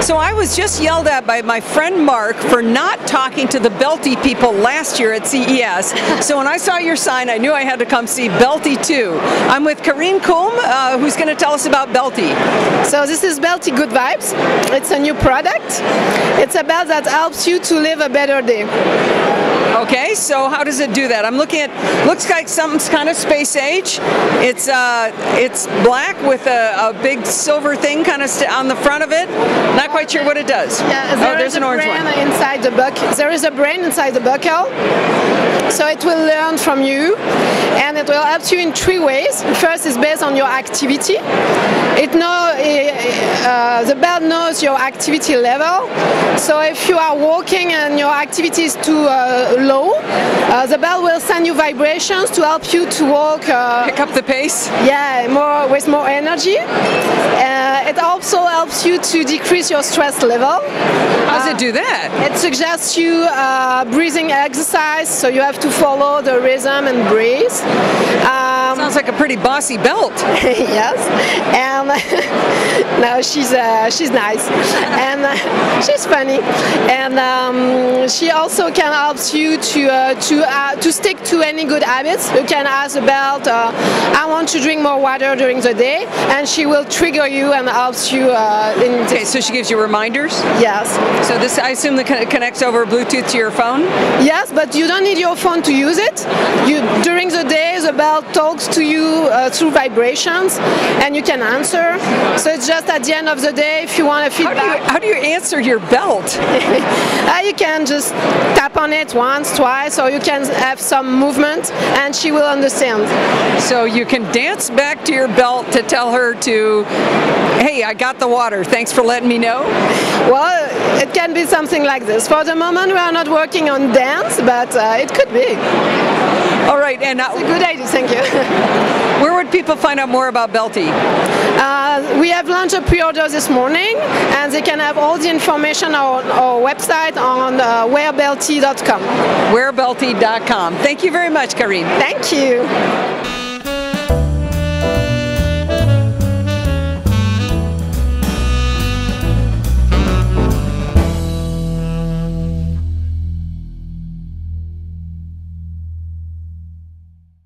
So I was just yelled at by my friend Mark for not talking to the Belty people last year at CES. So when I saw your sign, I knew I had to come see Belty too. I'm with Carine Coulm, uh, who's going to tell us about Belty. So this is Belty Good Vibes. It's a new product. It's a belt that helps you to live a better day. Okay, so how does it do that? I'm looking at, looks like something's kind of space age. It's uh, it's black with a, a big silver thing kind of on the front of it. Not quite sure what it does. Yeah, oh, there's an orange one. inside the. There is a brain inside the buckle. So it will learn from you and it will help you in three ways. First is based on your activity. It know, uh, the belt knows your activity level. So if you are walking and your activity is too uh, low, uh, the bell will send you vibrations to help you to walk. Uh, Pick up the pace? Yeah, more with more energy. Uh, it also helps you to decrease your stress level. How does it do that? It suggests you uh, breathing exercise, so you have to follow the rhythm and breathe. Um, like a pretty bossy belt. yes, and no, she's uh, she's nice, and uh, she's funny, and um, she also can help you to uh, to uh, to stick to any good habits. You can ask about uh, I want to drink more water during the day, and she will trigger you and helps you. Uh, in okay, so she gives you reminders. Yes. So this, I assume, that connects over Bluetooth to your phone. Yes, but you don't need your phone to use it. You during the day the bell talks to you uh, through vibrations, and you can answer. So it's just at the end of the day if you want a feedback. How do you, how do you answer your belt? uh, you can just tap on it once, twice, or you can have some movement, and she will understand. So you can dance back to your belt to tell her to, hey, I got the water. Thanks for letting me know. Well, it can be something like this. For the moment, we are not working on dance, but uh, it could be. And uh, a good idea. Thank you. where would people find out more about Belty? Uh, we have launched a pre-order this morning, and they can have all the information on our website on uh, wearbelty.com. Wearbelty.com. Thank you very much, Carine. Thank you.